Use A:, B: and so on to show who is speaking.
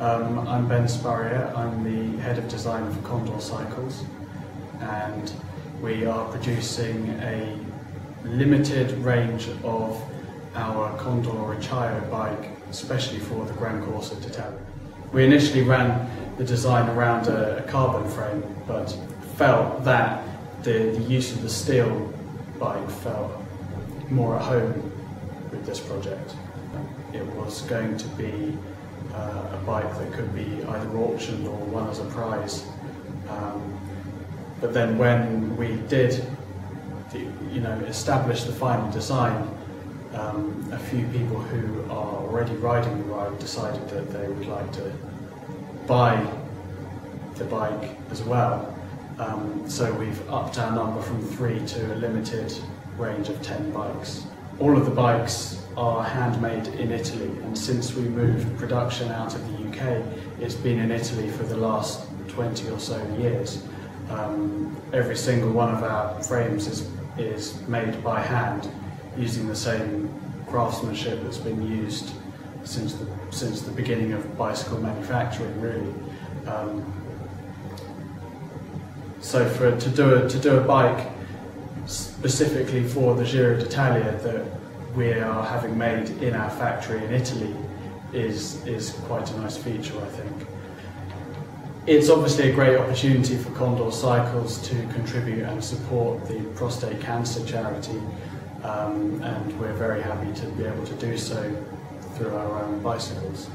A: Um, I'm Ben Spurrier, I'm the head of design for Condor Cycles and we are producing a limited range of our Condor Acciaio bike, especially for the Gran Corsa d'Italia. We initially ran the design around a, a carbon frame, but felt that the, the use of the steel bike felt more at home with this project. It was going to be uh, a bike that could be either auctioned or won as a prize. Um, but then when we did, you know, establish the final design, um, a few people who are already riding the ride decided that they would like to buy the bike as well. Um, so we've upped our number from three to a limited range of 10 bikes. All of the bikes are handmade in Italy and since we moved production out of the UK, it's been in Italy for the last 20 or so years. Um, every single one of our frames is, is made by hand using the same craftsmanship that's been used since the, since the beginning of bicycle manufacturing, really. Um, so for to do a, to do a bike specifically for the Giro d'Italia that we are having made in our factory in Italy is is quite a nice feature, I think. It's obviously a great opportunity for Condor Cycles to contribute and support the prostate cancer charity um, and we're very happy to be able to do so through our own bicycles.